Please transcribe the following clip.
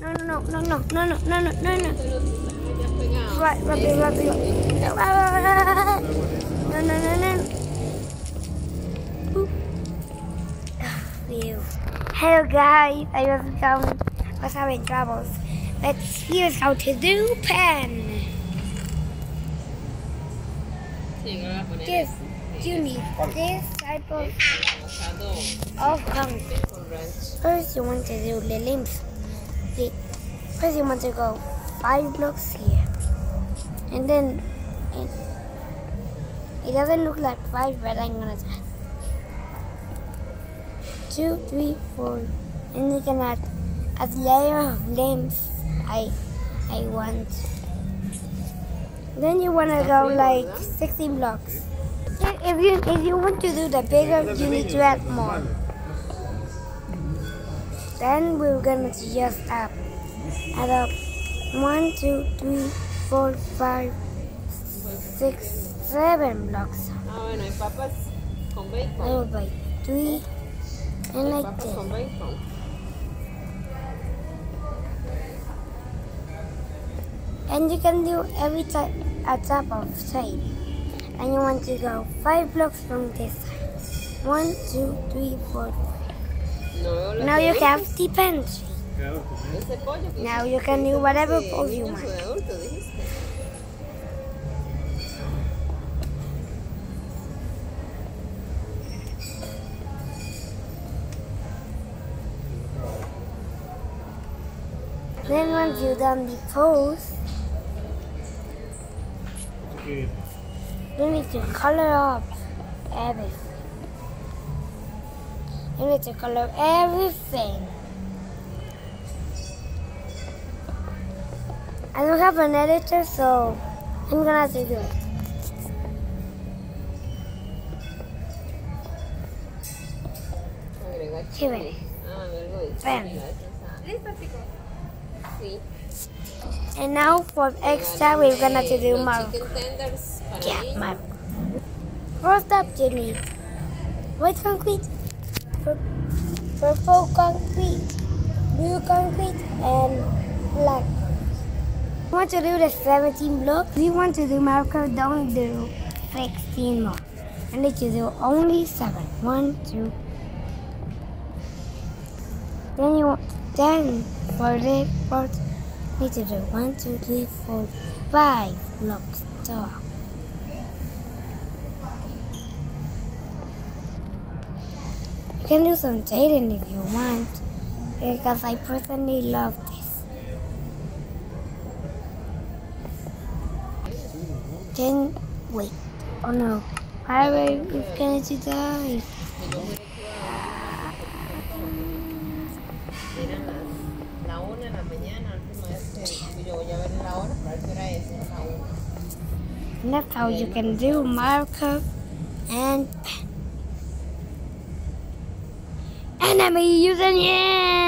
No, no, no, no, no, no, no, no, no, no. Right, rápido, rápido. No, no, no, no. Hello guys, I was going, was having troubles. Let's here's how to do pen. Sí, que voy a poner This, you need this type of, of gum. First you want to do the limbs. First you want to go five blocks here. And then it, it doesn't look like five, but I'm gonna try. Two, three, four. And you can add a layer of limbs. I I want. Then you wanna go like 16 blocks. If if you if you want to do the bigger, you need to add more. Then we're gonna just add, add up one, two, three, four, five, six, seven blocks. Ah, bueno, hay papas con bacon. Followed by three, and Hay like papas that. con bacon. And you can do every type a type of side. And you want to go five blocks from this side. One, two, three, four. No Now you que have the pantry. Now you can do whatever pose you want. Then once you've done the pose, you need to color up everything. You need to color everything. I don't have an editor, so I'm gonna have to do it. Chévere. And now for extra, we're gonna to do Marker. Yeah, my. First up, Jimmy. White concrete, purple concrete, blue concrete, and black. We want to do the 17 blocks. We want to do marker down do 16 more. And it is only 7. 1, 2. Then you want, then for the part, need to do 1, 2, 3, 4, 5 blocks. Stop. You can do some dating if you want, because I personally love this. Then, wait, oh no, why are we going to die? And that's how you can do makeup and Enemy using it!